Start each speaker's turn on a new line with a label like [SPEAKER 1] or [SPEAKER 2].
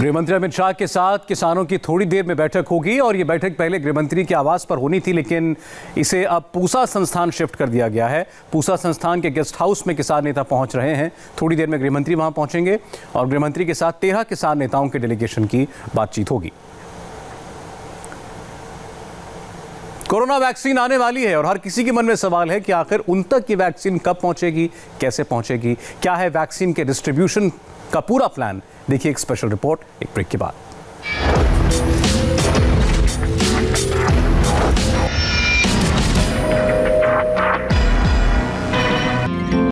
[SPEAKER 1] गृहमंत्री अमित शाह के साथ किसानों की थोड़ी देर में बैठक होगी और ये बैठक पहले गृहमंत्री के आवास पर होनी थी, लेकिन इसे अब पूसा संस्थान शिफ्ट कर दिया गया है। पूसा संस्थान के गेस्ट हाउस में किसान नेता पहुँच रहे हैं। थोड़ी देर में गृहमंत्री वहाँ पहुँचेंगे और गृहमंत्री के साथ तेरह किसान नेताओं के डेलीगेशन की बातचीत होगी। कोरोना वैक्सीन आने वाली है और हर किसी के मन में सवाल है कि आखिर उन तक ये वैक्सीन कब पहुंचेगी, कैसे पहुंचेगी, क्या है वैक्सीन के डिस्ट्रीब्यूशन का पूरा प्लान? देखिए एक स्पेशल रिपोर्ट एक ब्रेक के बाद।